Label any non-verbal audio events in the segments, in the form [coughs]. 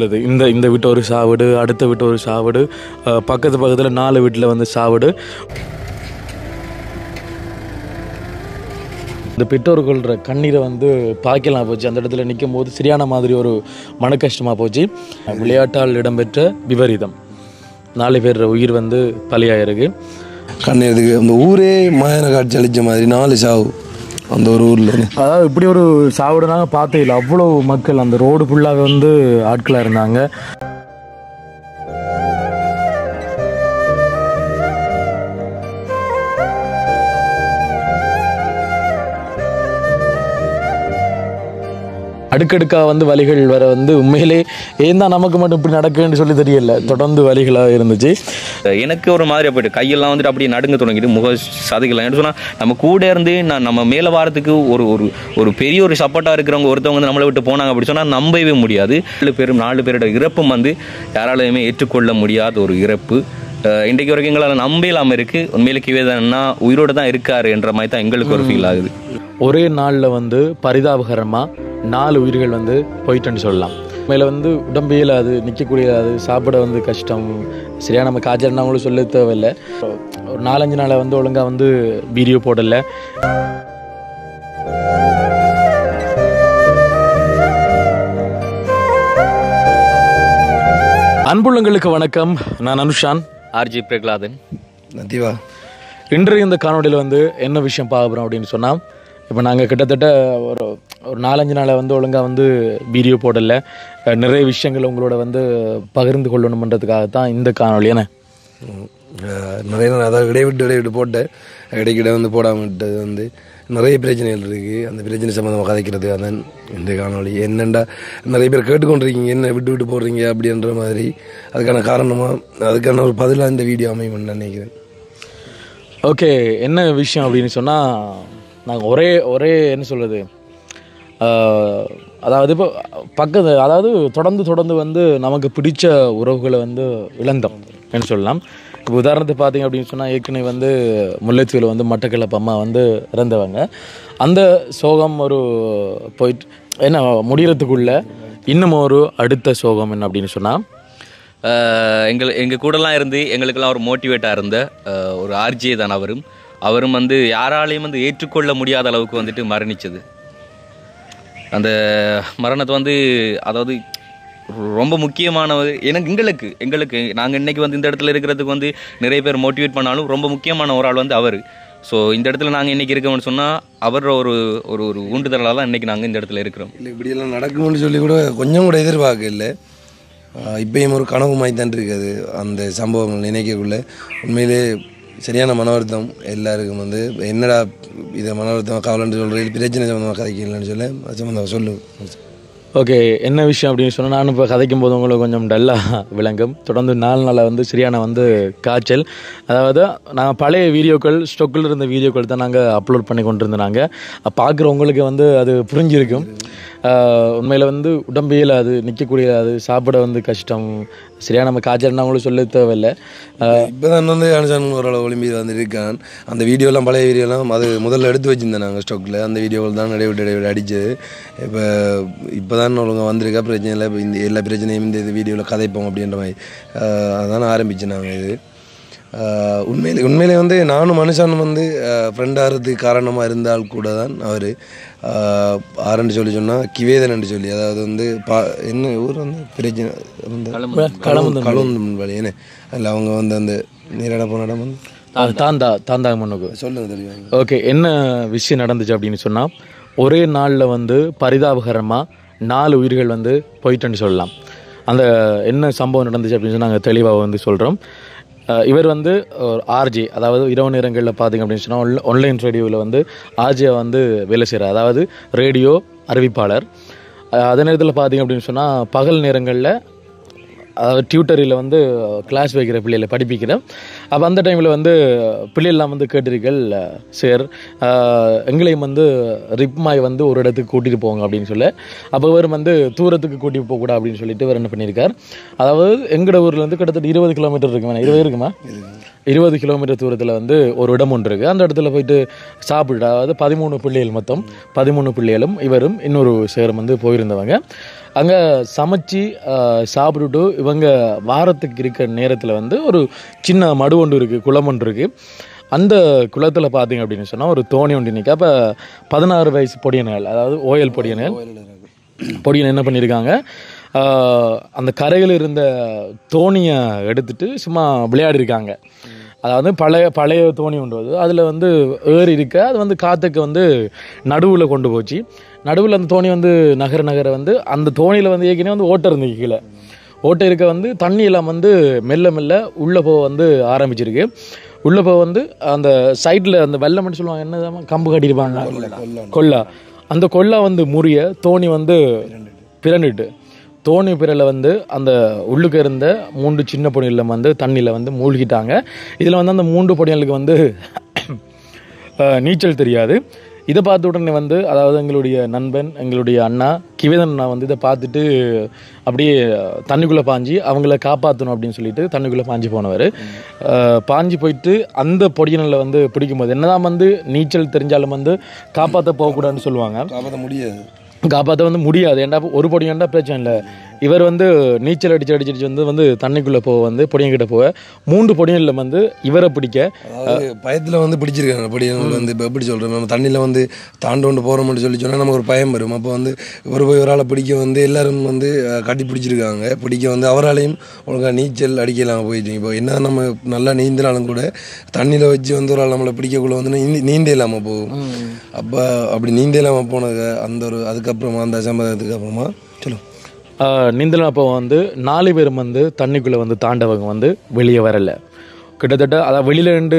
சொல்லுது இந்த இந்த வீட்டு ஒரு சாவடு அடுத்த வீட்டு ஒரு சாவடு பக்கத்து பக்கத்தில் நாலு வீட்டில் வந்து சாவடு. இந்த பெற்றோர்கள்ற கண்ணீரை வந்து பார்க்கலாம் போச்சு. அந்த இடத்துல நிற்கும் போது சரியான மாதிரி ஒரு மன கஷ்டமாக போச்சு. விளையாட்டால் இடம்பெற்ற விபரீதம். நாலு பேர் உயிர் வந்து பலியாயிருக்கு. கண்ணீருக்கு அந்த ஊரே மயான காட்சி அளிச்ச மாதிரி நாலு சாவு. அந்த ஒரு ஊரில் அதாவது இப்படி ஒரு சாவிடனாக பார்த்தே இல்லை அவ்வளோ மக்கள் அந்த ரோடு ஃபுல்லாக வந்து ஆட்களாக இருந்தாங்க. அடுக்கடுக்காக வந்து வலிகள் வர வந்து உண்மையிலே ஏன் தான் நமக்கு மட்டும் இப்படி நடக்குன்னு சொல்லி தெரியல. தொடர்ந்து வலிகளாக இருந்துச்சு. எனக்கு ஒரு மாதிரியா போயிட்டு கையெல்லாம் வந்துட்டு அப்படியே நடுங்க தொடங்கிட்டு முக சதைகள்லாம் என்ன சொன்னால் நம்ம கூட இருந்து நான் நம்ம மேலே வாரத்துக்கு ஒரு ஒரு ஒரு பெரிய ஒரு சப்போர்ட்டாக இருக்கிறவங்க ஒருத்தவங்க வந்து நம்மளை விட்டு போனாங்க அப்படி சொன்னால் நம்பவே முடியாது. நாலு பேரும் நாலு பேரோட இறப்பும் வந்து யாராலையுமே ஏற்றுக்கொள்ள முடியாத ஒரு இறப்பு. இன்றைக்கு வரைக்கும் எங்களால் நம்ப இல்லாமல் இருக்குது உண்மையிலே கிவேதனா உயிரோடு தான் இருக்காரு என்ற மாதிரி தான் எங்களுக்கு ஒரு ஃபீல் ஆகுது. ஒரே நாளில் வந்து பரிதாபகரமாக நாலு உயிர்கள் வந்து போயிட்டுன்னு சொல்லலாம். மேலே வந்து உடம்பியல் அது நிற்கக்கூடிய அது சாப்பிட வந்து கஷ்டம். சரியா நம்ம காய்ச்சல்னாங்களும் சொல்ல தேவையில்லை. ஒரு நாலஞ்சு நாளை வந்து ஒழுங்காக வந்து வீடியோ போடலை. அன்புள்ளங்களுக்கு வணக்கம். நான் அனுஷான். ஆர்ஜி பிரகலாதன். நத்திவா இன்றைய இந்த காணொலியில் வந்து என்ன விஷயம் பார்க்க போகிறோம் அப்படின்னு சொன்னால் இப்போ நாங்கள் கிட்டத்தட்ட ஒரு ஒரு நாலஞ்சு நாளை வந்து ஒழுங்காக வந்து வீடியோ போடலை. நிறைய விஷயங்கள் உங்களோட வந்து பகிர்ந்து கொள்ளணுன்றதுக்காக தான் இந்த காணொலி என்ன? நிறைய நாள் அதாவது இடைவிட்டு இடைவிட்டு போட்டேன். இடைக்கிட வந்து போடாமல் விட்டது வந்து நிறைய பிரச்சனைகள் இருக்குது அந்த பிரச்சனை சம்மந்தமாக கதைக்கிறது அதான் இந்த காணொளி. என்னெண்டா நிறைய பேர் கேட்டுக்கொண்டிருக்கீங்க என்ன விட்டு விட்டு போடுறீங்க அப்படின்ற மாதிரி. அதுக்கான காரணமாக அதுக்கான ஒரு பதிலாக இந்த வீடியோ அமையும் நினைக்கிறேன். ஓகே என்ன விஷயம் அப்படின்னு சொன்னால் நாங்கள் ஒரே ஒரே என்ன சொல்கிறது அதாவது இப்போ பக்கத்து அதாவது தொடர்ந்து தொடர்ந்து வந்து நமக்கு பிடிச்ச உறவுகளை வந்து இழந்தோம் என்று சொல்லலாம். இப்போ உதாரணத்துக்கு பார்த்தீங்க அப்படின்னு சொன்னால் ஏற்கனவே வந்து முல்லைத்தீவில் வந்து மட்டக்களப்பு அம்மா வந்து இறந்தவங்க. அந்த சோகம் ஒரு போயிட்டு என்ன முடிகிறதுக்குள்ள இன்னும் ஒரு அடுத்த சோகம் என்ன அப்படின்னு சொன்னால் எங்கள் எங்கள் கூடலாம் இருந்து எங்களுக்கெல்லாம் ஒரு மோட்டிவேட்டாக இருந்த ஒரு ஆர்ஜே தான் அவரும். அவரும் வந்து யாராலையும் வந்து ஏற்றுக்கொள்ள முடியாத அளவுக்கு வந்துட்டு மரணிச்சது. அந்த மரணத்தை வந்து அதாவது ரொம்ப முக்கியமானது எனக்கு எங்களுக்கு எங்களுக்கு நாங்கள் இன்னைக்கு வந்து இந்த இடத்துல இருக்கிறதுக்கு வந்து நிறைய பேர் மோட்டிவேட் பண்ணாலும் ரொம்ப முக்கியமான ஒரு ஆள் வந்து அவர். ஸோ இந்த இடத்துல நாங்கள் இன்றைக்கி இருக்கோம்னு சொன்னால் அவர் ஒரு ஒரு ஒரு ஊண்டுதலாக தான் இன்றைக்கி நாங்கள் இந்த இடத்துல இருக்கிறோம். இல்லை இப்படியெல்லாம் நடக்கும்னு சொல்லி கூட கொஞ்சம் கூட எதிர்பார்க்க இல்லை. இப்பயும் ஒரு கனவு மாதிரி தான் இருக்குது அந்த சம்பவங்கள் நினைக்கக்குள்ள. உண்மையிலே சரியான மன அழுத்தம் எல்லாருக்கும் வந்து என்னடா இதை மன அழுத்தம் கவலைன்னு சொல்கிறேன் பிரச்சனை சம்மந்தமாக கதைக்கலன்னு சொல்ல சம்மந்தம் சொல்லு. ஓகே என்ன விஷயம் அப்படின்னு சொன்னால் நானும் இப்போ கதைக்கும் போது உங்களுக்கு கொஞ்சம் டல்லாக விளங்கும். தொடர்ந்து நாலு நாளில் வந்து சரியான வந்து காய்ச்சல். அதாவது நாங்கள் பழைய வீடியோக்கள் ஸ்டொக்கில் இருந்த வீடியோக்கள் தான் நாங்கள் அப்லோட் பண்ணி கொண்டு இருந்தாங்க பார்க்குறவங்களுக்கு வந்து அது புரிஞ்சிருக்கும். உண்மையில் வந்து உடம்பு இயலாது நிற்கக்கூடிய அது சாப்பிட வந்து கஷ்டம். சரியா நம்ம காய்ச்சல்னா அவங்களும் சொல்ல தேவையில்லை. இப்போ தான் வந்து அனுசான் ஓரளவு ஒலிம்பி வந்து இருக்கான் அந்த வீடியோலாம் பழைய வீடியோலாம் அது முதல்ல எடுத்து வச்சுருந்தேன் நாங்கள் ஸ்டாக்கில் அந்த வீடியோவில் தான் இடைவிட்டு இடைவிட்டு அடித்தது இப்போ இப்போ தான் ஒழுங்காக வந்திருக்கா பிரச்சனை இல்லை. இந்த எல்லா பிரச்சனையும் இந்த இது வீடியோவில் கதைப்போம் அப்படின்ற மாதிரி. அதான் ஆரம்பித்தேன் நாங்கள் இது. உண்மையிலே உண்மையிலே வந்து நானும் மனுஷனும் வந்து ஃப்ரெண்டாகிறதுக்கு காரணமாக இருந்தால் கூட தான் அவர் ஆரண்டு சொல்லி சொன்னால் கிவேதன் சொல்லி அதாவது வந்து பா என்ன ஊர் வந்து பிரச்சனை வந்து. களமுந்தம் வழி என்ன? அதில் அவங்க வந்து அந்த நீராட போன வந்து தாந்தா தாந்தா மண்ணுக்கு. சொல்லுங்க தெரியும் ஓகே என்ன விஷயம் நடந்துச்சு அப்படின்னு சொன்னால் ஒரே நாளில் வந்து பரிதாபகரமாக நாலு உயிர்கள் வந்து போயிட்டுன்னு சொல்லலாம். அந்த என்ன சம்பவம் நடந்துச்சு அப்படின்னு சொல்லி நாங்கள் தெளிவாக வந்து சொல்கிறோம் இவர் வந்து ஆர்ஜே அதாவது இரவு நேரங்களில் பார்த்தீங்க அப்படின்னு சொன்னால் ஆன்லைன் ரேடியோவில் வந்து ஆர்ஜே வந்து வேலை செய்கிறார் அதாவது ரேடியோ அறிவிப்பாளர். அதே நேரத்தில் பார்த்தீங்க அப்படின்னு சொன்னால் பகல் நேரங்களில் அதாவது டியூட்டரியில் வந்து கிளாஸ் வைக்கிற பிள்ளைகளை படிப்பிக்கிறேன். அப்போ அந்த டைமில் வந்து பிள்ளைகள்லாம் வந்து கேட்டிருக்கீர்கள் சார் எங்களையும் வந்து ரிப்மாய் வந்து ஒரு இடத்துக்கு கூட்டிகிட்டு போங்க அப்படின்னு சொல்ல. அப்போ இவர் வந்து தூரத்துக்கு கூட்டிகிட்டு போகக்கூடாது அப்படின்னு சொல்லிட்டு இவர் என்ன பண்ணியிருக்கார்? அதாவது எங்களோட ஊரில் வந்து கிட்டத்தட்ட இருபது கிலோமீட்டர் இருக்குமா இருபது இருக்குமா? இருபது கிலோமீட்டர் தூரத்தில் வந்து ஒரு இடம் ஒன்று இருக்குது அந்த இடத்துல போயிட்டு சாப்பிட்டு அதாவது பதிமூணு பிள்ளைகள் மொத்தம் பதிமூணு பிள்ளைகளும் இவரும் இன்னொரு சேரும் வந்து போயிருந்தவங்க. அங்கே சமைச்சு சாப்பிட்டுட்டு இவங்க வாரத்துக்கு இருக்கிற நேரத்தில் வந்து ஒரு சின்ன மடு ஒன்று இருக்குது குளம் ஒன்று இருக்குது அந்த குளத்தில் பார்த்தீங்க அப்படின்னு சொன்னால் ஒரு தோணி ஒன்று நிற்க அப்போ பதினாறு வயசு பொடியனல் அதாவது ஓயல் பொடியனல் பொடியன் என்ன பண்ணியிருக்காங்க ஆஹ், அந்த கரையில் இருந்த தோணியை எடுத்துட்டு சும்மா விளையாடிருக்காங்க. அதாவது பழைய பழைய தோணி உண்டு அது அதில் வந்து ஏறி இருக்க அது வந்து காற்றுக்கு வந்து நடுவில் கொண்டு போச்சு. நடுவில் அந்த தோணி வந்து நகர நகர வந்து அந்த தோணியில் வந்து ஏற்கனவே வந்து ஓட்டை இருந்துச்சு கீழே. ஓட்டை இருக்க வந்து தண்ணி எல்லாம் வந்து மெல்ல மெல்ல உள்ளே போக வந்து ஆரம்பிச்சிருக்கு. உள்ளே போக வந்து அந்த சைடில் அந்த வெள்ளம்னு சொல்லுவாங்க என்ன கம்பு கட்டியிருப்பாங்க கொல்லா அந்த கொல்லா வந்து முறிய தோணி வந்து பிறண்டுட்டு. தோணி பிறல வந்து அந்த உள்ளுக்கு இருந்த மூன்று சின்ன பொடியில் வந்து தண்ணியில் வந்து மூழ்கிட்டாங்க. இதில் வந்து அந்த மூன்று பொடிகளுக்கு வந்து [coughs] நீச்சல் தெரியாது. இதை பார்த்த உடனே வந்து அதாவது எங்களுடைய நண்பன் எங்களுடைய அண்ணா கிவேதன் அண்ணா வந்து இதை பார்த்துட்டு அப்படியே தண்ணிக்குள்ளே பாஞ்சு அவங்கள காப்பாற்றணும் அப்படின்னு சொல்லிட்டு தண்ணிக்குள்ளே பாஞ்சு போனவர். பாஞ்சு போயிட்டு அந்த பொடியினில் வந்து பிடிக்கும்போது என்னதான் வந்து நீச்சல் தெரிஞ்சாலும் வந்து காப்பாற்ற போகக்கூடாதுன்னு சொல்லுவாங்க. காப்பாற்ற முடியாது. காப்பாற்ற வந்து முடியாது. ஏன்டா ஒரு பொடியன்டா பிரச்சனை இல்லை. இவர் வந்து நீச்சல் அடிச்சு அடிச்சு அடிச்சு வந்து வந்து தண்ணிக்குள்ளே போக வந்து பொடியங்கிட்ட போக. மூன்று பொடியனில் வந்து இவரை பிடிக்க பயத்தில் வந்து பிடிச்சிருக்காங்க அப்படி வந்து இப்போ எப்படி சொல்கிறோம் நம்ம தண்ணியில் வந்து தாண்டோண்டு போகிறோம்னு சொல்லி சொன்னால் நமக்கு ஒரு பயம் வரும். அப்போ வந்து ஒரு போய் ஒரு ஆளை பிடிக்க வந்து எல்லாரும் வந்து கட்டி பிடிச்சிருக்காங்க. பிடிக்க வந்து அவராலையும் ஒழுங்காக நீச்சல் அடிக்கலாம் போயிட்டு இப்போ என்ன நம்ம நல்லா நீந்தினாலும் கூட தண்ணியில் வச்சு வந்து ஒரு ஆள் நம்மளை பிடிக்கக்குள்ள வந்து நீந்தி நீந்தே இல்லாமல் போகும். அப்போ அப்படி நீந்தே இல்லாமல் போனது அந்த ஒரு அதுக்கப்புறமா அந்த சம்பவத்துக்கு அப்புறமா நீந்தினப்போ அப்போ வந்து நாலு பேரும் வந்து தண்ணிக்குள்ளே வந்து தாண்டவங்க வந்து வெளியே வரலை. கிட்டத்தட்ட அதாவது வெளியில ரெண்டு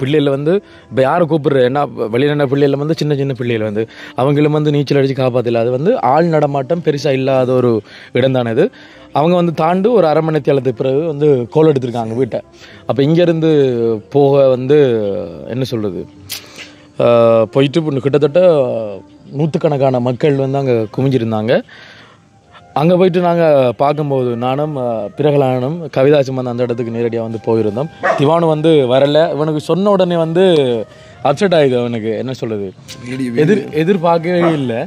பிள்ளைகள் வந்து இப்போ யாரை கூப்பிடுற? என்ன வெளியில ரெண்டு பிள்ளைகள் வந்து சின்ன சின்ன பிள்ளைகள் வந்து. அவங்களும் வந்து நீச்சல் அடித்து காப்பாற்றல அது வந்து ஆள் நடமாட்டம் பெருசாக இல்லாத ஒரு இடம் தானே இது. அவங்க வந்து தாண்டு ஒரு அரை மணி பிறகு வந்து கோல் எடுத்திருக்காங்க வீட்டை. அப்போ இங்கேருந்து போக வந்து என்ன சொல்கிறது போயிட்டு கிட்டத்தட்ட நூற்றுக்கணக்கான மக்கள் வந்து அங்கே குமிஞ்சிருந்தாங்க அங்கே போயிட்டு நாங்கள் பார்க்கும்போது நானும் பிரகலானும் கவிதாச்சும் வந்து அந்த இடத்துக்கு நேரடியாக வந்து போயிருந்தோம். திவானு வந்து வரல. இவனுக்கு சொன்ன உடனே வந்து அப்செட் ஆகுது அவனுக்கு. என்ன சொல்கிறது எதிர் எதிர்பார்க்கவே இல்லை.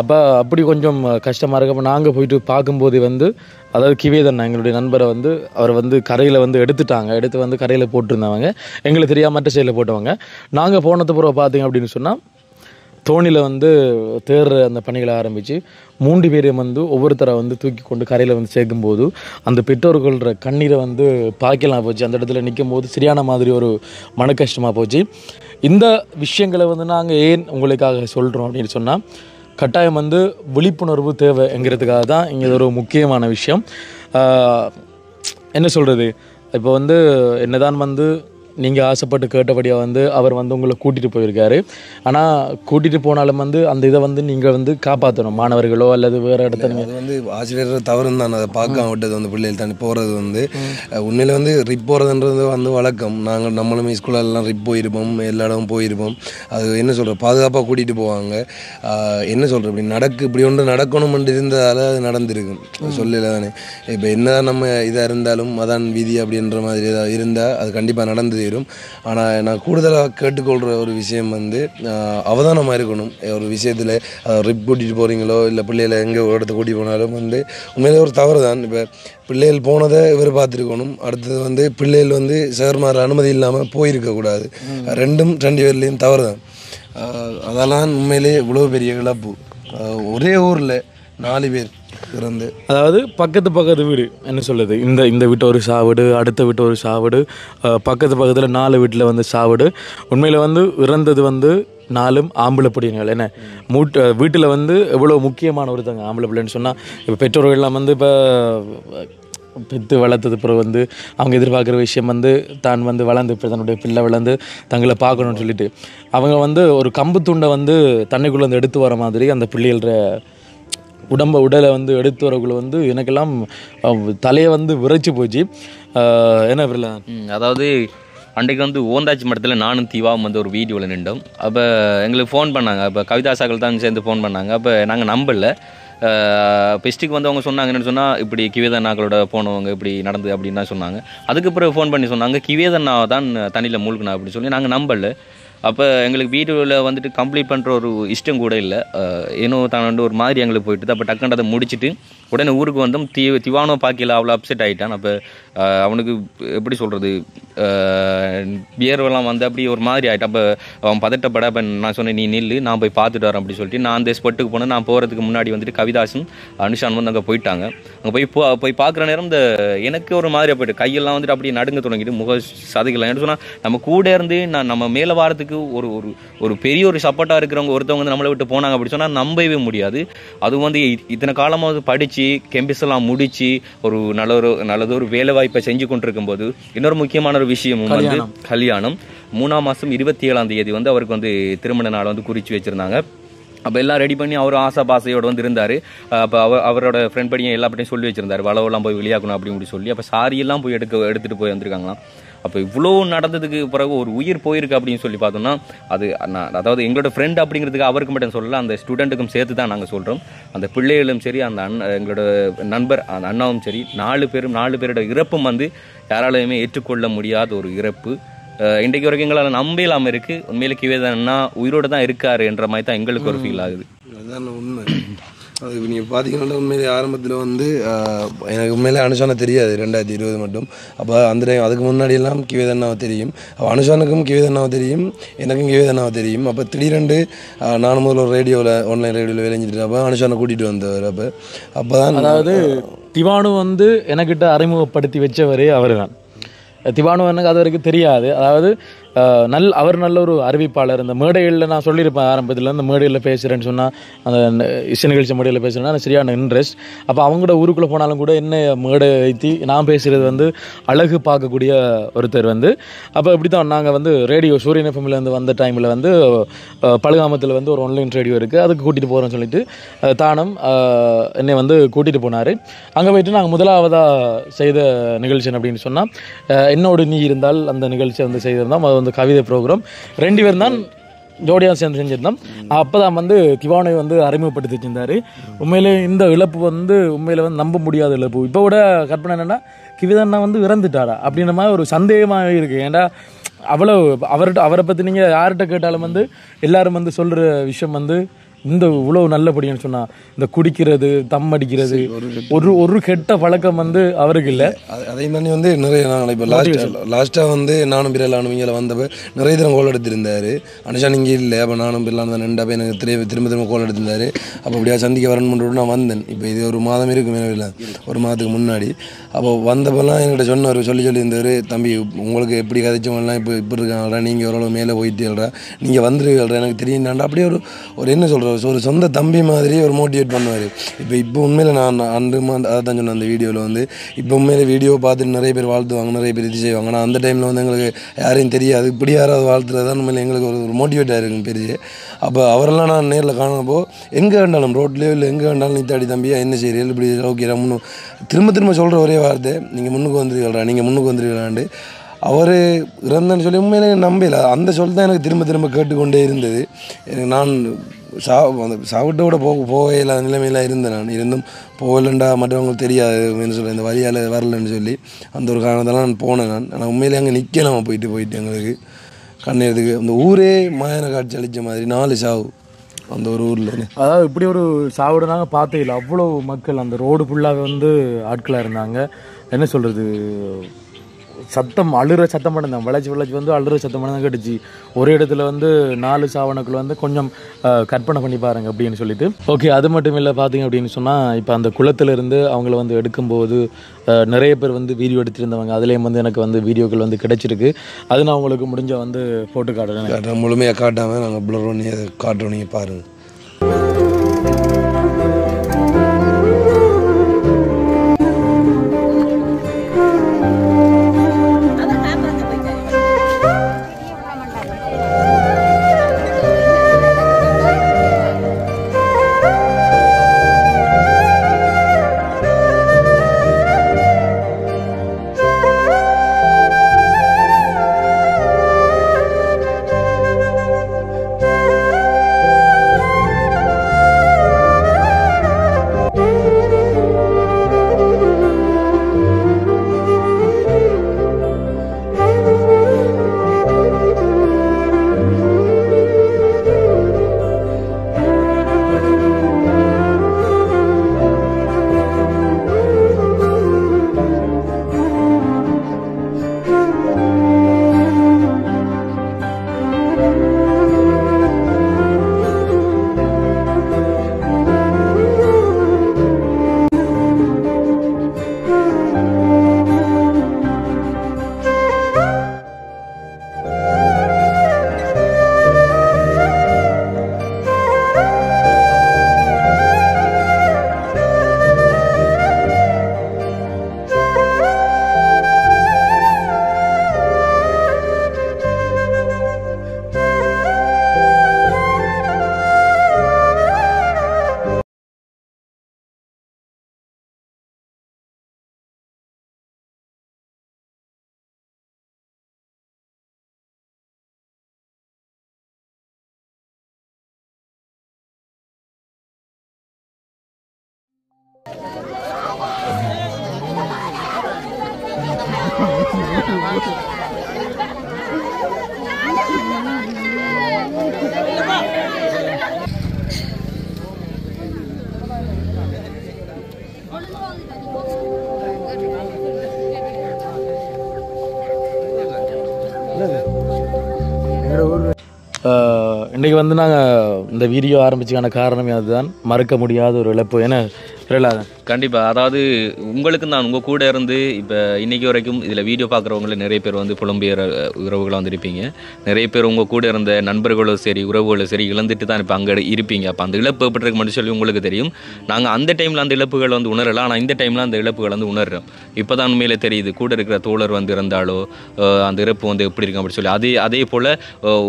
அப்போ அப்படி கொஞ்சம் கஷ்டமாக இருக்கு. அப்போ நாங்கள் போயிட்டு பார்க்கும்போது வந்து அதாவது கிவேதன் எங்களுடைய நண்பரை வந்து அவர் வந்து கரையில் வந்து எடுத்துட்டாங்க. எடுத்து வந்து கரையில் போட்டிருந்தவங்க. எங்களுக்கு தெரியாம மற்ற சைடில் போட்டவங்க. நாங்கள் போனது பிறகு பார்த்தீங்க அப்படின்னு சொன்னால் தோணியில் வந்து தேடுற அந்த பணிகளை ஆரம்பித்து மூன்று பேரையும் வந்து ஒவ்வொருத்தரை வந்து தூக்கி கொண்டு கரையில் வந்து சேர்க்கும்போது அந்த பெற்றோர்கள்ற கண்ணீரை வந்து பார்க்கலாம் போச்சு. அந்த இடத்துல நிற்கும் போது சரியான மாதிரி ஒரு மன கஷ்டமாக போச்சு. இந்த விஷயங்களை வந்து நாங்கள் ஏன் உங்களுக்காக சொல்கிறோம் அப்படின்னு சொன்னால் கட்டாயம் வந்து விழிப்புணர்வு தேவைங்கிறதுக்காக தான் இங்கே ஒரு முக்கியமான விஷயம். என்ன சொல்கிறது இப்போ வந்து என்னதான் வந்து நீங்கள் ஆசைப்பட்டு கேட்டபடியாக வந்து அவர் வந்து உங்களை கூட்டிகிட்டு போயிருக்காரு. ஆனால் கூட்டிகிட்டு போனாலும் வந்து அந்த இதை வந்து நீங்கள் வந்து காப்பாற்றணும் மாணவர்களோ அல்லது வேறு இடத்த நீங்க- அது வந்து ஆசிரியர் தவறுன்னு தான் அதை பார்க்காம விட்டது வந்து பிள்ளைகள் தண்ணி போகிறது வந்து உண்மையில வந்து ரிப் போகிறதுன்றது வந்து வழக்கம். நாங்கள் நம்மளும் ஸ்கூலெல்லாம் ரிப் போயிருப்போம் எல்லா இடமும் போயிருப்போம். அது என்ன சொல்கிற பாதுகாப்பாக கூட்டிகிட்டு போவாங்க. என்ன சொல்கிற இப்படி நடக்கு இப்படி ஒன்று நடக்கணும்னு இருந்ததால் அது நடந்திருக்கு. சொல்லல தானே. இப்போ என்னதான் நம்ம இதாக இருந்தாலும் அதான் விதி அப்படின்ற மாதிரி ஏதாவது இருந்தால் அது கண்டிப்பாக நடந்து தீரும் ஆனால் நான் கூடுதலாக கேட்டுக்கொள்கிற ஒரு விஷயம் வந்து அவதானமாக இருக்கணும். ஒரு விஷயத்தில் ரிப் கூட்டிகிட்டு போகிறீங்களோ இல்லை பிள்ளைகளை எங்கே ஒரு இடத்த கூட்டிட்டு போனாலும் வந்து உண்மையிலே ஒரு தவறு தான் இப்போ பிள்ளைகள் போனதை இவர் பார்த்துருக்கணும். அடுத்தது வந்து பிள்ளைகள் வந்து சேர்மாற அனுமதி இல்லாமல் போயிருக்கக்கூடாது ரெண்டும் ரெண்டு பேர்லேயும் தவறு தான் அதெல்லாம் உண்மையிலே இவ்வளோ பெரிய இழப்பு. ஒரே ஊரில் நாலு பேர் இருந்து. அதாவது பக்கத்து பக்கத்து வீடு என்ன சொல்லுது இந்த இந்த வீட்டு ஒரு சாவடு அடுத்த வீட்டு ஒரு சாவடு பக்கத்து பக்கத்தில் நாலு வீட்டில் வந்து சாவடு. உண்மையில் வந்து இறந்தது வந்து நாலும் ஆம்பளை பிள்ளைங்கள். என்ன? மூட்டு வீட்டில் வந்து எவ்வளோ முக்கியமான ஒருத்தங்க ஆம்பளை பிள்ளைன்னு சொன்னால் இப்போ பெற்றோர்கள்லாம் வந்து இப்போ பெற்று வளர்த்தது பிறகு வந்து அவங்க எதிர்பார்க்குற விஷயம் வந்து தான் வந்து வளர்ந்து இப்போ தன்னுடைய பிள்ளை வளர்ந்து தங்களை பார்க்கணும்னு சொல்லிட்டு அவங்க வந்து ஒரு கம்பு துண்டை வந்து தண்ணிக்குள்ளே வந்து எடுத்து வர மாதிரி அந்த பிள்ளைகள உடம்பை உடலை வந்து எடுத்து வரக்குள்ள வந்து எனக்கெல்லாம் தலையை வந்து விரைச்சி போச்சு. என்ன பிரில அதாவது அன்றைக்கு வந்து ஓந்தாச்சி மடத்தில் நானும் தீவாவும் வந்து ஒரு வீடியோவில் நின்றோம். அப்போ எங்களுக்கு ஃபோன் பண்ணாங்க. அப்போ கவிதா சாக்கள் தான் சேர்ந்து ஃபோன் பண்ணாங்க. அப்போ நாங்கள் நம்பல. பெஸ்ட்டுக்கு வந்து அவங்க சொன்னாங்க என்னென்னு சொன்னால் இப்படி கிவேதண்ணாக்களோட போனவங்க இப்படி நடந்து அப்படின்னு தான் சொன்னாங்க. அதுக்கு பிறகு ஃபோன் பண்ணி சொன்னாங்க கிவேதண்ணாவை தான் தண்ணியில் மூழ்கினா அப்படின்னு சொல்லி நாங்கள் நம்பல. அப்போ எங்களுக்கு வீடியோவில் வந்துட்டு கம்ப்ளீட் பண்ணுற ஒரு இஷ்டம் கூட இல்லை. ஏனோ தான் வந்து ஒரு மாதிரி எங்களுக்கு போயிட்டு அப்போ டக்குன்னு அதை முடிச்சுட்டு உடனே ஊருக்கு வந்தோம். தி திவானோ பாக்கியில் அவ்வளோ அப்செட் ஆகிட்டான் அப்போ அவனுக்கு எப்படி சொல்கிறது வியர்வெல்லாம் வந்து அப்படி ஒரு மாதிரி ஆகிட்டான் அப்போ அவன் பதட்டப்பட அப்போ நான் சொன்னேன் நீ நில்லு நான் போய் பார்த்துட்டு வரேன் அப்படி சொல்லிட்டு நான் அந்த ஸ்பட்டுக்கு போனேன். நான் போகிறதுக்கு முன்னாடி வந்துட்டு கவிதாசன் அனுஷான் வந்து அங்கே போயிட்டாங்க. அங்கே போய் போ போய் பார்க்குற நேரம் இந்த எனக்கு ஒரு மாதிரி போய்ட்டு கையெல்லாம் வந்துட்டு அப்படியே நடுங்க தொடங்கிட்டு முக சதுக்கலாம் என்ன சொன்னால் நம்ம கூட இருந்து நான் நம்ம மேலே வாரத்துக்கு ஒரு ஒரு ஒரு பெரிய ஒரு சப்போர்ட்டாக இருக்கிறவங்க ஒருத்தவங்க வந்து நம்மளை விட்டு போனாங்க அப்படி சொன்னால் நம்பவே முடியாது. அதுவும் வந்து இத்தனை காலமாக படித்து கெம்பிஸ் எல்லாம் முடித்து ஒரு நல்ல ஒரு நல்லதொரு வேலை வாய்ப்பை செஞ்சு கொண்டிருக்கும் போது இன்னொரு முக்கியமான ஒரு விஷயம் வந்து கல்யாணம். மூணாம் மாதம் இருபத்தி ஏழாம் தேதி வந்து அவருக்கு வந்து திருமண நாள் வந்து குறித்து வச்சுருந்தாங்க. அப்போ எல்லாம் ரெடி பண்ணி அவர் ஆசா பாசையோட வந்து இருந்தார். அப்போ அவர் அவரோட ஃப்ரெண்ட் படியும் எல்லா பற்றியும் சொல்லி வச்சிருந்தாரு. வளவெல்லாம் போய் வெளியாக்கணும் அப்படின்னு சொல்லி. அப்போ சாரியெல்லாம் போய் எடுக்க எடுத்துகிட்டு போய் வந்திருக்காங்களாம். அப்போ இவ்வளோ நடந்ததுக்கு பிறகு ஒரு உயிர் போயிருக்கு அப்படின்னு சொல்லி பார்த்தோம்னா அது நான் அதாவது எங்களோட ஃப்ரெண்ட் அப்படிங்கிறதுக்கு அவருக்கு மட்டும் சொல்லல அந்த ஸ்டூடெண்ட்டுக்கும் சேர்த்து தான் நாங்கள் சொல்கிறோம் அந்த பிள்ளைகளும் சரி அந்த அண்ணன் எங்களோட நண்பர் அந்த அண்ணாவும் சரி நாலு பேரும் நாலு பேரோட இறப்பும் வந்து யாராலையுமே ஏற்றுக்கொள்ள முடியாத ஒரு இறப்பு. இன்றைக்கு வரைக்கும் எங்களால் நம்ப இல்லாமல் இருக்குது உண்மையில கிவேதனா உயிரோட தான் இருக்காரு என்ற மாதிரி தான் எங்களுக்கு ஒரு ஃபீல் ஆகுது. அதுதான் உண்மை. அது இப்போ நீங்கள் பார்த்தீங்கன்னா உண்மையிலே ஆரம்பத்தில் வந்து எனக்கு உண்மையிலே அனுஷானை தெரியாது ரெண்டாயிரத்தி இருபது மட்டும். அப்போ அந்த டைம் அதுக்கு முன்னாடியெல்லாம் கிவேதண்ணாவை தெரியும். அப்போ அனுஷானுக்கும் கிவேதண்ணாவை தெரியும் எனக்கும் கிவேதண்ணாவை தெரியும். அப்போ திடீரெண்டு நான் நானும் முதல்ல ஒரு ரேடியோவில் ஆன்லைன் ரேடியோவில் விளைஞ்சிட்டு அப்போ அனுஷானை கூட்டிகிட்டு வந்தவர் அப்போ. அப்போ தான் அதாவது திவானு வந்து எனக்கிட்ட அறிமுகப்படுத்தி வச்சவரே அவர்தான். திவானு எனக்கு அது வரைக்கும் தெரியாது. அதாவது நல் அவர் நல்ல ஒரு அறிவிப்பாளர். இந்த மேடையில் நான் சொல்லியிருப்பேன் ஆரம்பத்தில் இந்த மேடையில் பேசுகிறேன்னு சொன்னால் அந்த இசை நிகழ்ச்சி மேடையில் பேசுகிறேன்னா எனக்கு சரியான இன்ட்ரெஸ்ட் அப்போ அவங்களோட ஊருக்குள்ளே போனாலும் கூட என்ன மேடை வைத்தி நான் பேசுகிறது வந்து அழகு பார்க்கக்கூடிய ஒருத்தர் வந்து. அப்போ இப்படி தான் நாங்கள் வந்து ரேடியோ சூரியன் எஃப்எம்லேருந்து வந்த டைமில் வந்து பழுகாமத்தில் வந்து ஒரு ஆன்லைன் ரேடியோ இருக்குது அதுக்கு கூட்டிகிட்டு போகிறோன்னு சொல்லிட்டு தானம் என்னை வந்து கூட்டிகிட்டு போனார். அங்கே போயிட்டு நாங்கள் முதலாவதாக செய்த நிகழ்ச்சி அப்படின்னு சொன்னால் என்னோடு நீ இருந்தால் அந்த நிகழ்ச்சியை வந்து செய்திருந்தோம் அது வந்து கவிதை ப்ரோக்ராம் ரெண்டு பேரும் தான் ஜோடியாக சேர்ந்து செஞ்சிருந்தோம். அப்போ தான் வந்து கிவானை வந்து அறிமுகப்படுத்தி வச்சிருந்தாரு உண்மையிலே இந்த இழப்பு வந்து உண்மையில் வந்து நம்ப முடியாத இழப்பு. இப்போ கூட கற்பனை என்னென்னா கிவிதண்ணா வந்து இறந்துட்டாரா? அப்படின்ற மாதிரி ஒரு சந்தேகமாக இருக்குது ஏன்டா அவ்வளோ அவர்கிட்ட அவரை பற்றி நீங்கள் யார்கிட்ட கேட்டாலும் வந்து எல்லாரும் வந்து சொல்கிற விஷயம் வந்து இந்த இவ்வளவு நல்லபடியான்னு சொன்னா இந்த குடிக்கிறது தம் அடிக்கிறது ஒரு ஒரு கெட்ட பழக்கம் வந்து அவருக்கு இல்லை. அது- தாண்டி வந்து நிறைய நாங்கள் இப்போ லாஸ்ட் லாஸ்ட்டாக வந்து நானும் பிறலானும் இங்கே வந்தப்போ நிறைய தரம் கோல் எடுத்திருந்தாரு. அனுஷான் இங்கே இல்லை அப்போ நானும் பிறலான் தான் ரெண்டா எனக்கு திரும்ப திரும்ப திரும்ப கோல் எடுத்திருந்தாரு. அப்போ அப்படியே சந்திக்க வரணும்னு நான் வந்தேன். இப்போ இது ஒரு மாதம் இருக்கும் இல்லை. ஒரு மாதத்துக்கு முன்னாடி. அப்போ வந்தப்போலாம் என்கிட்ட சொன்னார் சொல்லி சொல்லி இருந்தார் தம்பி உங்களுக்கு எப்படி கதைச்சவங்கலாம் இப்போ இப்படி இருக்காங்கடா நீங்கள் ஓரளவு மேலே போயிட்டீங்கடா நீங்கள் வந்துருவீங்கடா எனக்கு தெரியும்டாண்டா அப்படியே ஒரு ஒரு என்ன சொல்கிற ஒரு சொந்த தம்பி மாதிரி ஒரு மோட்டிவேட் பண்ணுவார். இப்போ இப்போ உண்மையில் நான் அன்று அதை தான் சொன்னேன் அந்த வீடியோவில் வந்து இப்போ உண்மையில் வீடியோ பார்த்துட்டு நிறைய பேர் வாழ்த்துவாங்க நிறைய பேர் இது செய்வாங்க. ஆனால் அந்த டைமில் வந்து எங்களுக்கு யாரையும் தெரியாது. இப்படி யாராவது வாழ்த்துறது தான் உண்மையில எங்களுக்கு ஒரு ஒரு மோட்டிவேட் ஆயிருக்கும் பெரிய. அப்போ அவரெல்லாம் நான் நேரில் காணப்போ எங்கே வேண்டாலும் ரோட்லேயோ இல்லை எங்கே வேண்டாலும் நீத்தாடி தம்பியாக என்ன செய்கிறீர்கள் இப்படி ஓகே முன்னு திரும்ப திரும்ப சொல்கிற ஒரே வார்த்தை நீங்கள் முன்னுக்கு வந்துருக்கீங்களா நீங்கள் முன்னுக்கு வந்துருக்கீங்களாண்டு அவர் இறந்தன்னு சொல்லி உண்மையிலே நம்பல. அந்த சொல் தான் எனக்கு திரும்ப திரும்ப கேட்டுக்கொண்டே இருந்தது. எனக்கு நான் சா அந்த சாவிட்டோட போக போக இல்லாத நிலைமையில இருந்தேன் நான். இருந்தும் போகலண்டா மற்றவங்களுக்கு தெரியாது என்ன சொல்லி இந்த வழியால் வரலன்னு சொல்லி அந்த ஒரு காரணத்தில் நான் போனேன் நான். ஆனால் உண்மையிலே அங்கே நிற்கலாமா போயிட்டு போயிட்டு எங்களுக்கு. கண்ணீரத்துக்கு அந்த ஊரே மாயான காட்சி அளித்த மாதிரி நாலு சாவு அந்த ஒரு ஊரில். அதாவது இப்படி ஒரு சாவிட நாங்கள் பார்த்தே இல்லை. அவ்வளோ மக்கள் அந்த ரோடு ஃபுல்லாகவே வந்து ஆட்களாக இருந்தாங்க. என்ன சொல்கிறது சத்தம் அழுற சத்தம் மட்டும் தான். விளைச்சி விளைச்சி வந்து அழுற சத்தம் மட்டும் தான் கேட்டுச்சு. ஒரே இடத்துல வந்து நாலு சாவணுக்கள் வந்து கொஞ்சம் கற்பனை பண்ணி பாருங்க அப்படின்னு சொல்லிட்டு. ஓகே அது மட்டும் இல்லை பார்த்தீங்க அப்படின்னு சொன்னால் இப்போ அந்த குளத்திலிருந்து அவங்கள வந்து எடுக்கும்போது நிறைய பேர் வந்து வீடியோ எடுத்திருந்தவங்க. அதுலேயும் வந்து எனக்கு வந்து வீடியோக்கள் வந்து கிடைச்சிருக்கு. அது நான் உங்களுக்கு முடிஞ்ச வந்து போட்டு காட்டுறேன். முழுமையாக காட்டாமல் நாங்கள் ப்ளர் பண்ணி அதை காட்டுறோம். நீங்கள் பாருங்கள் ஆஹ் இன்னைக்கு வந்து நாங்கள் இந்த வீடியோ ஆரம்பிச்சதுக்கான காரணமே அதுதான். மறக்க முடியாத ஒரு இழப்பு. ஏன்னா பிரலாதன் கண்டிப்பாக அதாவது உங்களுக்கு தான் உங்கள் கூட இருந்து இப்போ இன்னைக்கு வரைக்கும் இதில் வீடியோ பார்க்குறவங்கள நிறைய பேர் வந்து புலம்பெயர் உறவுகளாக வந்திருப்பீங்க. நிறைய பேர் உங்கள் கூட இருந்த நண்பர்களும் சரி உறவுகளும் சரி இழந்துட்டு தான் இப்போ அங்கே இருப்பீங்க. அப்போ அந்த இழப்பு எப்படி இருக்கு மட்டும் சொல்லி உங்களுக்கு தெரியும். நாங்கள் அந்த டைமில் அந்த இழப்புகள் வந்து உணரலாம் ஆனால் இந்த டைமில் அந்த இழப்புகள் வந்து உணர்றோம். இப்பதான் உண்மையிலே தெரியுது. கூட இருக்கிற தோழர் வந்து இருந்தாலோ அந்த இறப்பு வந்து எப்படி இருக்கும் அப்படின்னு சொல்லி. அதே அதே போல்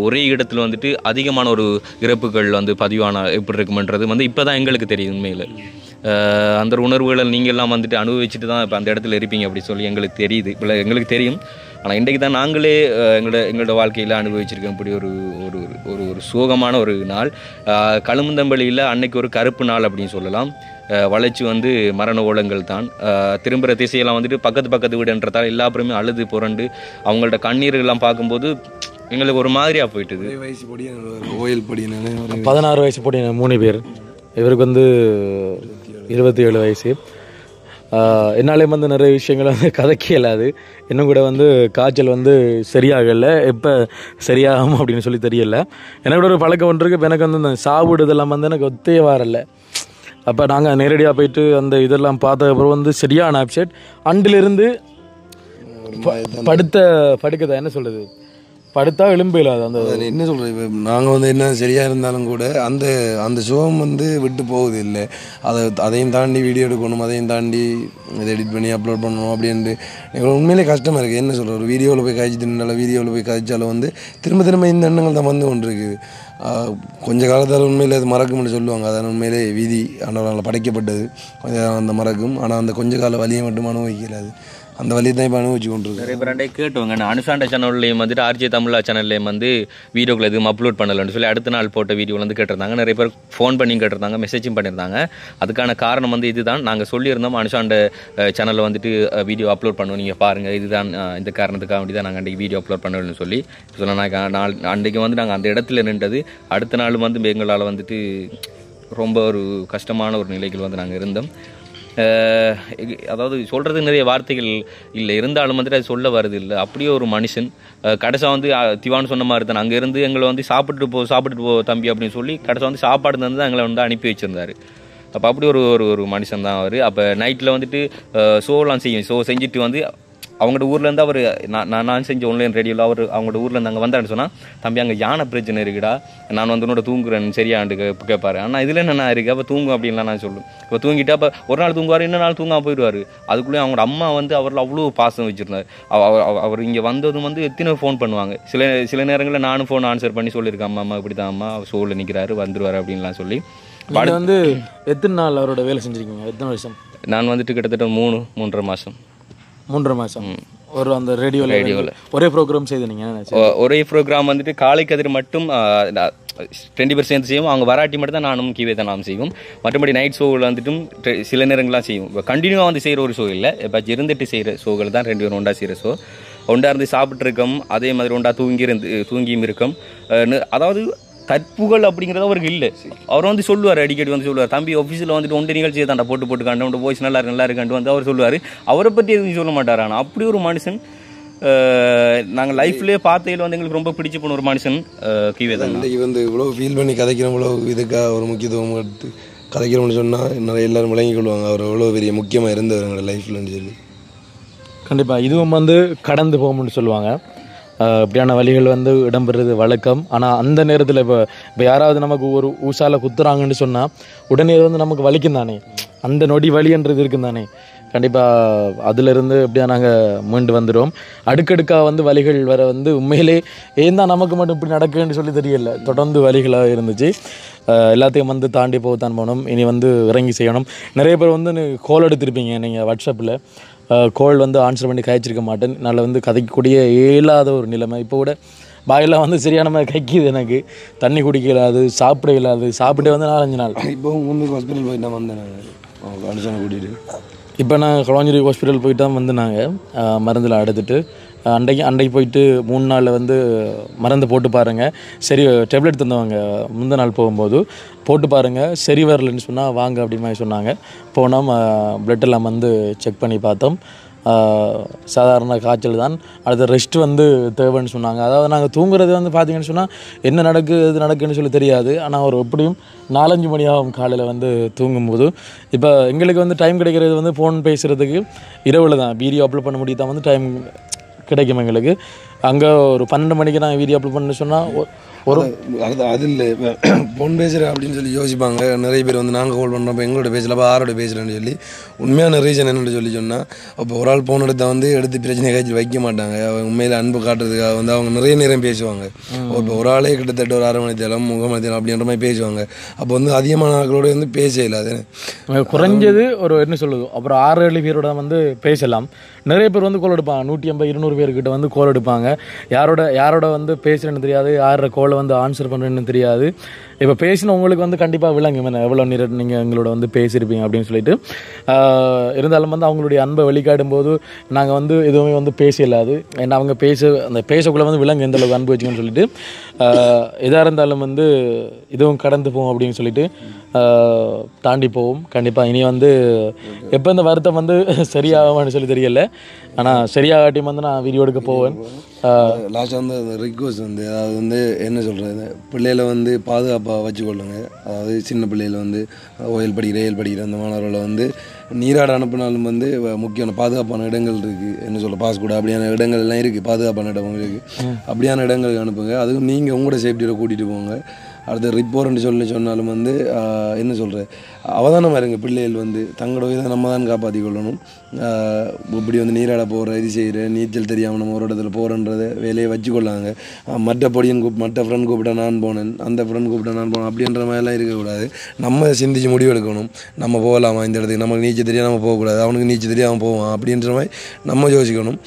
ஒரே இடத்துல வந்துட்டு அதிகமான ஒரு இறப்புகள் வந்து பதிவான எப்படி இருக்குமன்றது வந்து இப்போ தான் எங்களுக்கு தெரியுது உண்மையில். அந்த உணர்வுகளை நீங்கள் எல்லாம் வந்துட்டு அனுபவிச்சுட்டு தான் இப்போ அந்த இடத்துல இருப்பீங்க அப்படி சொல்லி எங்களுக்கு தெரியுது. இப்போ எங்களுக்கு தெரியும். ஆனால் இன்றைக்கு தான் நாங்களே எங்களோட எங்களோட வாழ்க்கையில் அனுபவிச்சிருக்கோம். இப்படி ஒரு ஒரு ஒரு ஒரு சோகமான ஒரு நாள். கழுமுந்தம்பள்ளியில் அன்னைக்கு ஒரு கருப்பு நாள் அப்படின்னு சொல்லலாம். வளர்ச்சி வந்து மரண ஓலங்கள் தான். திரும்புகிற திசையெல்லாம் வந்துட்டு பக்கத்து பக்கத்து வீடுன்றதால எல்லா அப்புறமே அழுது புரண்டு அவங்கள்ட்ட கண்ணீர்கள்லாம் பார்க்கும்போது எங்களுக்கு ஒரு மாதிரியாக போயிட்டுது. ஒரே வயசு பொடியான பொடியான ஒரு பதினாறு வயசு போட்டின மூணு பேர். இவருக்கு வந்து இருபத்தி ஏழு வயசு. ஆஹ் என்னாலேயும் வந்து நிறைய விஷயங்கள் வந்து கதைக்க இயலாது. இன்னும் கூட வந்து காய்ச்சல் வந்து சரியாகலை எப்போ சரியாகும் அப்படின்னு சொல்லி தெரியல. எனக்கு ஒரு பழக்கம் ஒன்று இருக்குது எனக்கு வந்து இந்த சாப்பிடு இதெல்லாம் வந்து எனக்கு ஒத்தே வரல அப்போ நாங்கள் நேரடியாக போயிட்டு அந்த இதெல்லாம் பார்த்த அப்புறம் வந்து சரியான அப்செட் அண்டிலிருந்து படுத்த படுக்கதா என்ன சொல்லுது படுத்தா எலும்பு அது அந்த என்ன சொல்கிறது இப்போ நாங்கள் வந்து என்ன சரியாக இருந்தாலும் கூட அந்த அந்த சுகம் வந்து விட்டு போகுது இல்லை. அதை அதையும் தாண்டி வீடியோ எடுக்கணும் அதையும் தாண்டி இதை எடிட் பண்ணி அப்லோட் பண்ணணும் அப்படின்ட்டு. எங்களுக்கு உண்மையிலே கஷ்டமாக இருக்குது என்ன சொல்கிறது ஒரு வீடியோவில் போய் கழிச்சிட்டு இருந்தாலும் வீடியோவில் போய் கழிச்சாலும் வந்து திரும்ப திரும்ப இந்த எண்ணங்கள் தான் வந்து கொண்டு இருக்குது கொஞ்ச காலத்தால் உண்மையில் அது மறக்கும்னு சொல்லுவாங்க. அதான் உண்மையிலே விதி. ஆனால் படைக்கப்பட்டது. கொஞ்சம் அந்த மறக்கும். ஆனால் அந்த கொஞ்ச கால வலியை மட்டும் அனுபவிக்கிறாது அந்த வழியை தான் இப்போ அனுபவிச்சு கொண்டு இருக்கு நிறைய பேர் கேட்டுவாங்க நான் அனுசாண்ட சேனல்லையும் வந்துட்டு ஆர்ஜே தமிழா சேனல்லையும் வந்து வீடியோக்கள் எதுவும் அப்லோட் பண்ணலன்னு சொல்லி அடுத்த நாள் போட்ட வீடியோவில் வந்து கேட்டிருந்தாங்க. நிறைய பேர் ஃபோன் பண்ணி கேட்டிருந்தாங்க மெசேஜும் பண்ணியிருந்தாங்க. அதுக்கான காரணம் வந்து இதுதான். நாங்கள் சொல்லியிருந்தோம் அனுசாண்ட சேனலில் வந்துட்டு வீடியோ அப்லோட் பண்ணுவோம். நீங்கள் பாருங்கள் இதுதான் இந்த காரணத்துக்காக வேண்டி தான் நாங்கள் அன்றைக்கி வீடியோ அப்லோட் பண்ணணும்னு சொல்லி சொன்ன நாள் அன்றைக்கு வந்து நாங்கள் அந்த இடத்துல நின்றது அடுத்த நாள் வந்து எங்களால் வந்துட்டு ரொம்ப ஒரு கஷ்டமான ஒரு நிலைகள் வந்து நாங்கள் இருந்தோம். அதாவது சொல்கிறதுக்கு நிறைய வார்த்தைகள் இல்லை. இருந்தாலும் வந்துட்டு அது சொல்ல வருது இல்லை. அப்படியே ஒரு மனுஷன் கடைசா வந்து திவான் சொன்ன மாதிரி தான். அங்கேருந்து எங்களை வந்து சாப்பிட்டுட்டு போ சாப்பிட்டுட்டு போ தம்பி அப்படின்னு சொல்லி கடைசா வந்து சாப்பாடு தந்து தான் எங்களை வந்து அனுப்பி வச்சுருந்தாரு. அப்போ அப்படி ஒரு ஒரு ஒரு மனுஷன் தான் அவர். அப்போ நைட்டில் வந்துட்டு ஷோலாம் செய்யும். ஷோ செஞ்சுட்டு வந்து அவங்களோட ஊர்லேருந்து அவர் நான் நான் நான் செஞ்ச ஆன்லைன் ரேடியோவில் அவர் அவங்களோட ஊர்லேருந்து அங்கே வந்தான்னு சொன்னால் தம்பி அங்கே யானை பிரச்சனை இருக்குடா. நான் வந்து உன்னோட தூங்குறேன். சரியாண்டு கேட்பாரு ஆனால் இதில் என்ன இருக்குது அப்போ தூங்கும் அப்படின்லாம் நான் சொல்லுவேன். இப்போ தூங்கிட்டு அப்போ ஒரு நாள் தூங்குவார் இன்னொரு நாள் தூங்காம போயிடுவார். அதுக்குள்ளே அவங்களோட அம்மா வந்து அவரில் அவ்வளோ பாசம் வச்சுருந்தார். அவர் அவர்- இங்கே வந்ததும் வந்து எத்தனை ஃபோன் பண்ணுவாங்க. சில சில நேரங்களில் நானும் ஃபோன் ஆன்சர் பண்ணி சொல்லியிருக்கேன். அம்மா அம்மா இப்படி தான் அம்மா ஷோவில் நிற்கிறாரு வந்துருவார் அப்படின்லாம் சொல்லி. வந்து எத்தனை நாள் அவரோட வேலை செஞ்சிருக்கீங்க? எத்தனை வருஷம்? நான் வந்துட்டு கிட்டத்தட்ட மூணு மூன்றரை மாதம் மூன்றரை மாசம். ஒரு அந்த ரேடியோவில் ரேடியோவில் ஒரே ப்ரோக்ராம் செய்து நீங்க என்ன நினைச்சீங்க? ஒ- ஒரே ப்ரோக்ராம் வந்துட்டு காலை கதிர் மட்டும் ரெண்டு பேர் சேர்ந்து செய்வோம். அவங்க வராட்டி மட்டும் தான் நானும் கீவே தான் நாம் செய்வோம். மற்றபடி நைட் ஷோவில் வந்துட்டும் சில நேரங்கள்லாம் செய்வோம். இப்போ கண்டினியூவாக வந்து செய்கிற ஒரு ஷோ இல்லை. இப்போ இருந்துட்டு செய்கிற ஷோகள் தான் ரெண்டு பேரும் ஒன்றா செய்கிற ஷோ ஒன்றா இருந்து சாப்பிட்ருக்கோம் அதே மாதிரி ஒன்றா தூங்கி இருந்து தூங்கியும் இருக்கோம். அதாவது கற்புகள் அப்படிங்கிறது அவருக்கு இல்லை. அவர் வந்து சொல்லுவார் அடிக்கடி வந்து சொல்லுவார் தம்பி ஆஃபீஸில் வந்துட்டு ஒன்று நிகழ்ச்சியை தாண்டா போட்டு போட்டு காண்டு உன் வாய்ஸ் நல்லா இருக்கு நல்லா இருக்காண்டு வந்து அவர் சொல்லுவார். அவரை பற்றி எதுவும் சொல்ல மாட்டார் ஆனால் அப்படி ஒரு மனுஷன் நாங்கள் லைஃப்லேயே பார்த்ததில் வந்து எங்களுக்கு ரொம்ப பிடிச்சு போன ஒரு மனுஷன் கீவே தான் இன்றைக்கி வந்து இவ்வளோ ஃபீல் பண்ணி கதைக்கிறோம் இவ்வளோ இதுக்காக ஒரு முக்கியத்துவம் எடுத்து கதைக்கிறோம்னு சொன்னால் நிறைய எல்லாரும் விளங்கிக் கொள்வாங்க. அவர் எவ்வளோ பெரிய முக்கியமாக இருந்தவர் எங்களோட லைஃப்லன்னு சொல்லி. கண்டிப்பா இதுவும் வந்து கடந்து போகும்னு சொல்லுவாங்க. இப்படியான வழிகள் வந்து இடம்பெறுறது வழக்கம். ஆனால் அந்த நேரத்தில் இப்போ இப்போ யாராவது நமக்கு ஒரு ஊசால குத்துறாங்கன்னு சொன்னால் உடனே வந்து நமக்கு வலிக்கும் தானே. அந்த நொடி வழின்றது இருக்கும் தானே. கண்டிப்பாக அதிலிருந்து எப்படியா மீண்டு வந்துடுவோம் அடுக்கடுக்கா வந்து வலிகள் வர வந்து உண்மையிலே ஏன் தான் நமக்கு மட்டும் இப்படி நடக்குன்னு சொல்லி தெரியல. தொடர்ந்து வலிகளாக இருந்துச்சு. எல்லாத்தையும் வந்து தாண்டி போகத்தான் போகணும் இனி வந்து இறங்கி செய்யணும். நிறைய பேர் வந்து கோல் எடுத்திருப்பீங்க நீங்கள் வாட்ஸ்அப்பில் கோல் வந்து ஆன்சர் பண்ணி கழிச்சிருக்க மாட்டேன். நல்லா வந்து கதைக்கக்கூடிய இயலாத ஒரு நிலைமை. இப்போ கூட பாயெல்லாம் வந்து சரியான மாதிரி கைக்குது எனக்கு. தண்ணி குடிக்க இயலாது சாப்பிட இயலாது சாப்பிட்டே வந்து நாலஞ்சு நாள். இப்போ முன்னுக்கு ஹாஸ்பிட்டல் போயிட்டு தான் வந்தேன் நான். அனுஷனை கூட்டிகிட்டு இப்போ நான் களவாஞ்சேரி ஹாஸ்பிட்டல் போயிட்டு தான் வந்து நாங்கள் மருந்தில் எடுத்துட்டு. அன்றைக்கு அன்றைக்கு போயிட்டு மூணு நாளில் வந்து மருந்து போட்டு பாருங்கள் சரி டேப்லெட் தந்தவங்க முந்தின நாள் போகும்போது போட்டு பாருங்கள் சரி வரலன்னு சொன்னால் வாங்க அப்படி மாதிரி சொன்னாங்க. போனால் பிளட் எல்லாம் வந்து செக் பண்ணி பார்த்தோம். சாதாரண காய்ச்சல் தான். அடுத்த ரெஸ்ட் வந்து தேவைன்னு சொன்னாங்க. அதாவது நாங்கள் தூங்குறது வந்து பார்த்தீங்கன்னு சொன்னால் என்ன நடக்கு எது நடக்குன்னு சொல்லி தெரியாது. ஆனால் ஒரு எப்படியும் நாலஞ்சு மணி ஆகும் காலையில் வந்து தூங்கும்போது. இப்போ எங்களுக்கு வந்து டைம் கிடைக்கிறது வந்து ஃபோன் பேசுகிறதுக்கு இரவில் தான். வீடியோ அப்லோட் பண்ண முடியும் தான் வந்து டைம் கிடைக்கும் எங்களுக்கு? அங்கே ஒரு பன்னெண்டு மணிக்கு நான் வீடியோ அப்லோட் பண்ண சொன்னால் ஒரு அது அது இல்லை. ஃபோன் பேசுகிற அப்படின்னு சொல்லி யோசிப்பாங்க. நிறைய பேர் வந்து நாங்கள் கால் பண்ணுறோம் எங்களோட பேசல அப்போ ஆரோட பேசுகிறேன்னு சொல்லி. உண்மையான ரீசன் என்னன்னு சொல்லி சொன்னால் அப்போ ஒரு ஆள் ஃபோன் எடுத்தா வந்து எடுத்து பிரச்சனை காய்ச்சி வைக்க மாட்டாங்க. அவங்க உண்மையில் அன்பு காட்டுறதுக்காக வந்து அவங்க நிறைய நேரம் பேசுவாங்க. இப்போ ஒரு ஆளே கிட்டத்தட்ட ஒரு அரை மணி தேரம் முக மணி தேரம் அப்படின்ற மாதிரி பேசுவாங்க. அப்போ வந்து அதிகமான ஆட்களோட வந்து பேச இல்லாது குறைஞ்சது ஒரு என்ன சொல்லுது அப்புறம் ஆறு ஏழு பேரோட வந்து பேசலாம். நிறைய பேர் வந்து கோல் எடுப்பாங்க. நூற்றி ஐம்பது இருநூறு பேர்கிட்ட வந்து கோல் எடுப்பாங்க. யாரோட யாரோட வந்து பேசுறேன்னு தெரியாது யாரோட கோலை வந்து ஆன்சர் பண்ணுறேன்னு தெரியாது. இப்போ பேசின உங்களுக்கு வந்து கண்டிப்பாக விளங்கும். என்ன எவ்வளோ நேரம் நீங்கள் எங்களோட வந்து பேசியிருப்பீங்க அப்படின்னு சொல்லிட்டு. இருந்தாலும் வந்து அவங்களுடைய அன்பை வெளிக்காடும் போது நாங்கள் வந்து எதுவுமே வந்து பேச இல்லாது ஏன்னா அவங்க பேச அந்த பேசக்குள்ளே வந்து விலங்கு எந்த அளவுக்கு அன்பு வச்சுக்கணும்னு சொல்லிட்டு எதாக இருந்தாலும் வந்து இதுவும் கடந்து போவோம் அப்படின்னு சொல்லிட்டு தாண்டி போவோம். கண்டிப்பாக இனி வந்து எப்போ இந்த வருத்தம் வந்து சரியாகும்னு சொல்லி தெரியல. ஆனால் சரியாகாட்டியும் வந்து நான் வீடியோ எடுக்க போவேன். லாஸ்ட்டாக வந்து ரிக்வஸ்ட் வந்து அதாவது வந்து என்ன சொல்கிறது பிள்ளைகளை வந்து பாதுகாப்பு பாதுகாப்பாக வச்சுக்கொள்ளுங்க. அதாவது சின்ன பிள்ளைகளை வந்து ஓயல் படிக்கிற ஏல் படிக்கிற அந்த மாணவர்களை வந்து நீராட அனுப்பினாலும் வந்து முக்கியமான பாதுகாப்பான இடங்கள் இருக்குது என்ன சொல்ல பாஸ்கூட அப்படியான இடங்கள் எல்லாம் இருக்குது பாதுகாப்பான இடம் இருக்குது அப்படியான இடங்களுக்கு அனுப்புங்க. அதுவும் நீங்கள் உங்களோட சேஃப்டியில் கூட்டிகிட்டு போங்க. அடுத்து ரிப்போர்ட்னு சொல்லி சொன்னாலும் வந்து என்ன சொல்கிறது அவதானமாக இருங்க பிள்ளைகள் வந்து தங்களோட இதை நம்ம தான் காப்பாற்றி கொள்ளணும் இப்படி வந்து நீராட போகிற இது செய்கிற நீச்சல் தெரியாமல் நம்ம ஒரு இடத்துல போகிறன்றத வேலையை வச்சுக்கொள்ளாங்க. மற்ற பொடியன் கூப் மற்ற ஃப்ரெண்ட் கூப்பிட்டா நான் போனேன் அந்த ஃப்ரெண்ட் கூப்பிட்டா நான் போனேன் அப்படின்ற மாதிரிலாம் இருக்கக்கூடாது. நம்ம சிந்திச்சு முடிவெடுக்கணும். நம்ம போகலாமா இந்த இடத்துக்கு? நமக்கு நீச்சல் தெரியாது நம்ம போகக்கூடாது. அவனுக்கு நீச்சல் தெரியாமல் போவான் அப்படின்ற மாதிரி நம்ம யோசிக்கணும்.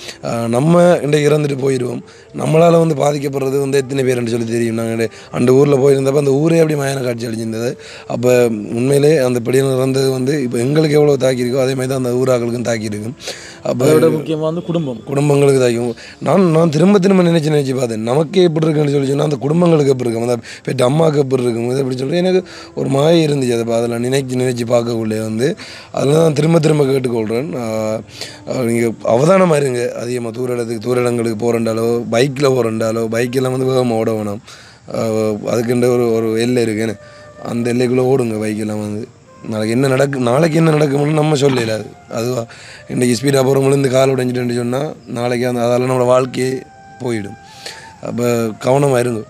நம்ம இன்றைக்கு இறந்துட்டு போயிடுவோம் நம்மளால் வந்து பாதிக்கப்படுறது வந்து எத்தனை பேருன்னு சொல்லி தெரியும். நாங்கள் அந்த ஊரில் போயிருந்தப்போ அந்த ஊரே அப்படி மயான காட்சி அழிஞ்சிருந்தது அப்போ உண்மையிலே அந்த படியில் இறந்தது வந்து இப்போ எங்களுக்கு எவ்வளோ தாக்கியிருக்கோ அதே மாதிரி தான் அந்த ஊராக்களுக்கும் தாக்கியிருக்கும் அப்போ முக்கியமாக வந்து குடும்பம். குடும்பங்களுக்கு தாக்கும் நான் நான் திரும்ப திரும்ப நினைச்சு நினைச்சு பார்த்தேன். நமக்கே எப்படி இருக்குன்னு சொல்லி சொன்னால் அந்த குடும்பங்களுக்கு எப்படி இருக்கும்? அந்த பெற்ற அம்மாவுக்கு எப்படி இருக்கும்? இதை எப்படி சொல்லி எனக்கு ஒரு மாய இருந்துச்சு. அதை அதில் நினைச்சு நினைச்சு பார்க்கக்குள்ளே வந்து அதில் தான் திரும்ப திரும்ப கேட்டுக்கொள்கிறேன் நீங்கள் அவதானமாக இருங்க. அதிகமாக தூர இடத்துக்கு தூர இடங்களுக்கு போகிறண்டாலோ பைக்கில் போகிறண்டாலோ பைக்கெல்லாம் வந்து வேகமாக ஓட வேணாம். அதுக்குன்ற ஒரு ஒரு எல்லை இருக்குன்னு அந்த எல்லைக்குள்ளே ஓடுங்க பைக்கெல்லாம் வந்து. நாளைக்கு என்ன நடக்கு நாளைக்கு என்ன நடக்கும்னு நம்ம சொல்லலாது அதுவா இன்றைக்கி ஸ்பீடாக போகிறவங்களும் இந்த கால் உடைஞ்சிட்டுன்னு சொன்னால் நாளைக்கு அந்த அதால் நம்மளோட வாழ்க்கையே போயிடும். அப்போ கவனமாக இருங்க.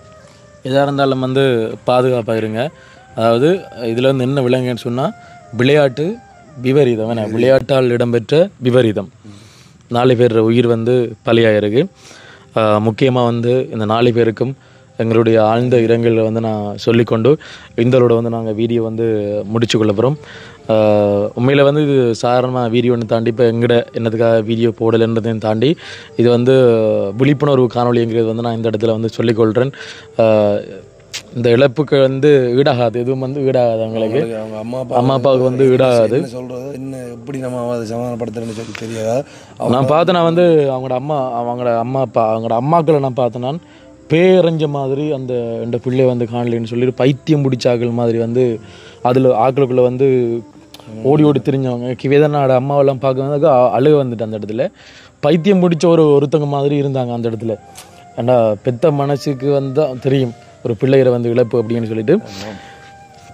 எதாக இருந்தாலும் வந்து பாதுகாப்பாக இருங்க. அதாவது இதில் வந்து என்ன விலங்குன்னு சொன்னால் விளையாட்டு விபரீதம் என்ன? விளையாட்டால் இடம்பெற்ற விபரீதம். நாலு பேர் உயிர் வந்து பலியாயிருக்கு. முக்கியமாக வந்து இந்த நாலு பேருக்கும் எங்களுடைய ஆழ்ந்த இரங்கலை வந்து நான் சொல்லிக்கொண்டு இந்தளோட வந்து நாங்கள் வீடியோ வந்து முடிச்சு கொள்ள போகிறோம் உண்மையில் வந்து இது சாதாரணமாக வீடியோன்னு தாண்டி இப்போ எங்கட என்னதுக்காக வீடியோ போடலைன்றதையும் தாண்டி இது வந்து விழிப்புணர்வு காணொலிங்கிறது வந்து நான் இந்த இடத்துல வந்து சொல்லிக்கொள்கிறேன் இந்த இழப்புக்கு வந்து ஈடாகாது எதுவும் வந்து ஈடாகாது அவங்களுக்கு அவங்க அம்மா அம்மா அப்பாவுக்கு வந்து ஈடாகாது. சொல்கிறது என்ன எப்படி நம்ம அதை சமாதானப்படுத்துறேன்னு சொல்லி தெரியாதா. நான் பார்த்தேன் நான் வந்து அவங்களோட அம்மா அவங்களோட அம்மா அப்பா அவங்களோட அம்மாக்களை நான் பார்த்தேன் நான். பேரஞ்ச மாதிரி அந்த என் பிள்ளை வந்து காணலைன்னு சொல்லிட்டு பைத்தியம் பிடிச்சாக்கள் மாதிரி வந்து அதில் ஆக்களுக்குள்ளே வந்து ஓடி ஓடி திரிஞ்சவங்க. கிவேதனாட அம்மாவெல்லாம் பார்க்கறதுக்கு அழுக வந்துட்டு அந்த இடத்துல. பைத்தியம் பிடிச்ச ஒரு ஒருத்தங்க மாதிரி இருந்தாங்க அந்த இடத்துல. ஏண்டா பெத்த மனசுக்கு வந்து தெரியும் ஒரு பிள்ளைகளை வந்து இழப்பு அப்படின்னு சொல்லிட்டு.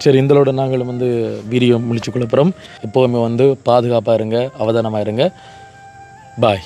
சரி இந்தளோட நாங்களும் வந்து வீடியோ முடிச்சு கொடுப்புறோம் எப்போவுமே வந்து பாதுகாப்பாக இருங்க அவதானமாக இருங்க. பாய்.